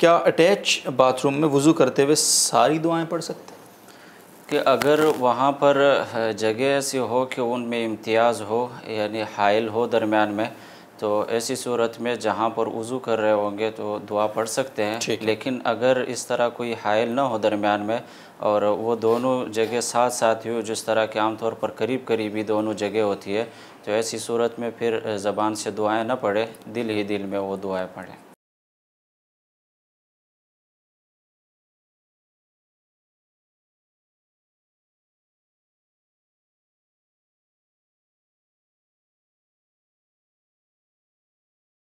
क्या attach bathroom में वज़ू करते हुए सारी दुआएँ पढ़ सकते हैं? कि अगर वहाँ पर जगह ऐसी हो कि उनमें इम्तियाज़ हो यानी हाइल हो दरमियान में तो ऐसी सूरत में जहाँ पर वज़ू कर रहे होंगे तो दुआ पढ़ सकते हैं। लेकिन अगर इस तरह कोई हायल ना हो दरमियान में और वो दोनों जगह साथ साथ ही हो जिस तरह के आमतौर पर करीब करीब ही दोनों जगह होती है तो ऐसी सूरत में फिर ज़बान से दुआएँ ना पढ़े दिल ही दिल में वो दुआएँ पढ़ें।